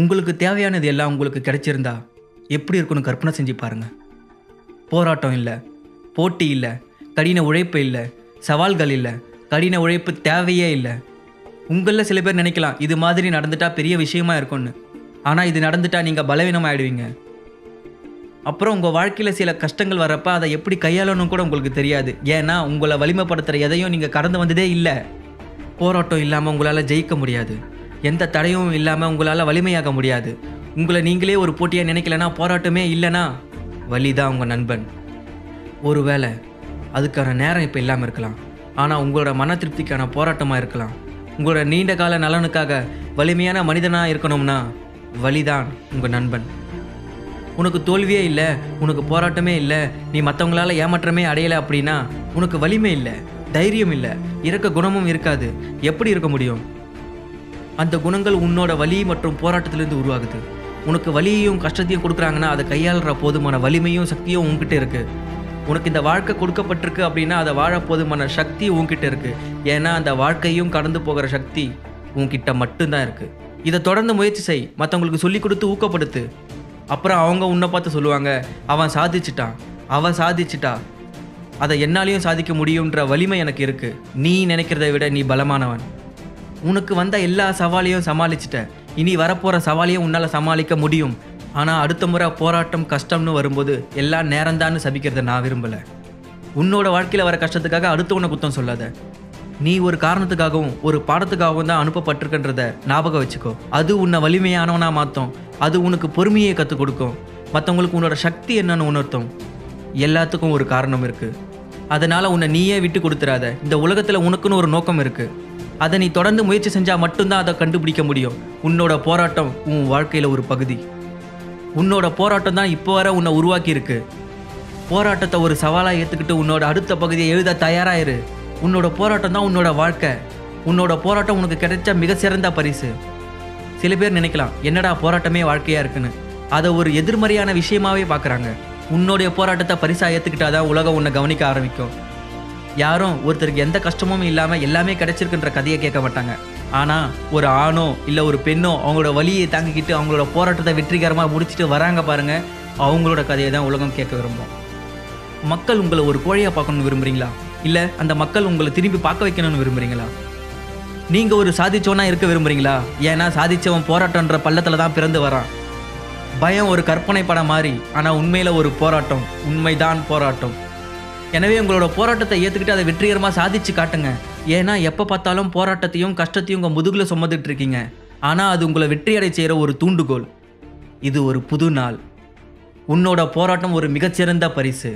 உங்களுக்கு தேவையானது எல்லாம் உங்களுக்கு கிடைச்சிருந்தா எப்படி இருக்குன்னு கற்பனை செஞ்சு பாருங்க. போராட்டம் இல்லை போட்டி இல்லை கடின உழைப்பு இல்லை சவால்கள் இல்லை கடின உழைப்பு தேவையே இல்லை. உங்களில் சில பேர் நினைக்கலாம் இது மாதிரி நடந்துட்டா பெரிய விஷயமா இருக்கும்னு. ஆனால் இது நடந்துட்டா நீங்கள் பலவீனமாயிடுவீங்க அப்புறம் உங்கள் வாழ்க்கையில் சில கஷ்டங்கள் வரப்ப அதை எப்படி கையாளணும் கூட உங்களுக்கு தெரியாது. ஏன்னா உங்களை வலிமைப்படுத்துகிற எதையும் நீங்கள் கடந்து வந்ததே இல்லை. போராட்டம் இல்லாமல் உங்களால் ஜெயிக்க முடியாது. எந்த தடையும் இல்லாமல் உங்களால் வலிமையாக முடியாது. உங்களை நீங்களே ஒரு போட்டியாக நினைக்கலனா போராட்டமே இல்லைனா? வலி தான் உங்கள் நண்பன். ஒருவேளை அதுக்கான நேரம் இப்போ இல்லாமல் இருக்கலாம். ஆனால் உங்களோட மன திருப்திக்கான போராட்டமாக இருக்கலாம். உங்களோட நீண்ட கால நலனுக்காக வலிமையான மனிதனாக இருக்கணும்னா வலிதான் உங்கள் நண்பன். உனக்கு தோல்வியே இல்லை உனக்கு போராட்டமே இல்லை நீ மற்றவங்களால ஏமாற்றமே அடையலை அப்படின்னா உனக்கு வலிமை இல்லை தைரியம் இல்லை இறக்க குணமும் இருக்காது. எப்படி இருக்க முடியும்? அந்த குணங்கள் உன்னோட வலி மற்றும் போராட்டத்திலிருந்து உருவாகுது. உனக்கு வலியையும் கஷ்டத்தையும் கொடுக்குறாங்கன்னா அதை கையாளுற போதுமான வலிமையும் சக்தியும் உன்கிட்ட இருக்கு. உனக்கு இந்த வாழ்க்கை கொடுக்கப்பட்டிருக்கு அப்படின்னா அதை வாழ போதுமான சக்தி உன்கிட்ட இருக்கு. ஏன்னா அந்த வாழ்க்கையும் கடந்து போகிற சக்தி உன்கிட்ட மட்டும்தான் இருக்கு. இதை தொடர்ந்து முயற்சி செய். மற்றவங்களுக்கு சொல்லி கொடுத்து ஊக்கப்படுத்து. அப்புறம் அவங்க உன்னை பார்த்து சொல்லுவாங்க அவன் சாதிச்சிட்டான். அவன் சாதிச்சிட்டா. அதை என்னாலையும் சாதிக்க முடியுன்ற வலிமை எனக்கு இருக்கு. நீ நினைக்கிறத விட நீ பலமானவன். உனக்கு வந்த எல்லா சவாலையும் சமாளிச்சிட்ட இனி வரப்போகிற சவாலையும் உன்னால் சமாளிக்க முடியும். ஆனால் அடுத்த முறை போராட்டம் கஷ்டம்னு வரும்போது எல்லாம் நேரம்தான்னு சபிக்கிறத நான் விரும்பலை. உன்னோட வாழ்க்கையில் வர கஷ்டத்துக்காக அடுத்தவனை குத்தம் சொல்லாத. நீ ஒரு காரணத்துக்காகவும் ஒரு பாடத்துக்காகவும் தான் அனுப்பப்பட்டிருக்கன்றத ஞாபகம் வச்சுக்கோ. அது உன்னை வலிமையானவனாக மாற்றும் அது உனக்கு பொறுமையை கற்றுக் கொடுக்கும். மற்றவங்களுக்கு உன்னோட சக்தி என்னன்னு உணர்த்தும். எல்லாத்துக்கும் ஒரு காரணம் இருக்குது அதனால் உன்னை நீயே விட்டு கொடுத்துறாத. இந்த உலகத்தில் உனக்குன்னு ஒரு நோக்கம் இருக்குது அதை நீ தொடர்ந்து முயற்சி செஞ்சால் மட்டும்தான் அதை கண்டுபிடிக்க முடியும். உன்னோட போராட்டம் உன் வாழ்க்கையில் ஒரு பகுதி. உன்னோட போராட்டம் தான் இப்போ வர உன்னை உருவாக்கியிருக்கு. போராட்டத்தை ஒரு சவாலாக ஏற்றுக்கிட்டு உன்னோட அடுத்த பகுதியை எழுத தயாராயிரு உன்னோட போராட்டம் தான் உன்னோட வாழ்க்கை. உன்னோட போராட்டம் உனக்கு கிடைச்ச மிக சிறந்த பரிசு. சில பேர் நினைக்கலாம் என்னடா போராட்டமே வாழ்க்கையாக இருக்குன்னு. அதை ஒரு எதிர்மறையான விஷயமாவே பார்க்குறாங்க உன்னுடைய போராட்டத்தை பரிசாக ஏற்றுக்கிட்டாதான் உலகம் உன்னை கவனிக்க ஆரம்பிக்கும். யாரும் ஒருத்தருக்கு எந்த கஷ்டமும் இல்லாமல் எல்லாமே கிடைச்சிருக்குன்ற கதையை கேட்க மாட்டாங்க. ஆனால் ஒரு ஆணோ இல்லை ஒரு பெண்ணோ அவங்களோட வழியை தாங்கிக்கிட்டு அவங்களோட போராட்டத்தை வெற்றிகரமாக முடிச்சுட்டு வராங்க பாருங்கள் அவங்களோட கதையை தான் உலகம் கேட்க விரும்பும். மக்கள் உங்களை ஒரு கோழையாக பார்க்கணும்னு விரும்புறீங்களா? இல்லை அந்த மக்கள் உங்களை திரும்பி பார்க்க வைக்கணும்னு விரும்புகிறீங்களா நீங்கள் ஒரு சாதிச்சவனாக இருக்க விரும்புகிறீங்களா ஏன்னா சாதிச்சவன் போராட்டம்ன்ற பள்ளத்தில் தான் பிறந்து வரான். பயம் ஒரு கற்பனை படம் மாதிரி ஆனால் உண்மையில் ஒரு போராட்டம் உண்மைதான் போராட்டம். எனவே உங்களோட போராட்டத்தை ஏற்றுக்கிட்டு அதை வெற்றிகரமாக சாதிச்சு காட்டுங்க. ஏன்னா எப்போ பார்த்தாலும் போராட்டத்தையும் கஷ்டத்தையும் உங்கள் முதுகில் சுமந்துட்டு இருக்கீங்க. ஆனால் அது உங்களை வெற்றியடை செய்கிற ஒரு தூண்டுகோல். இது ஒரு புது நாள். உன்னோட போராட்டம் ஒரு மிகச்சிறந்த பரிசு.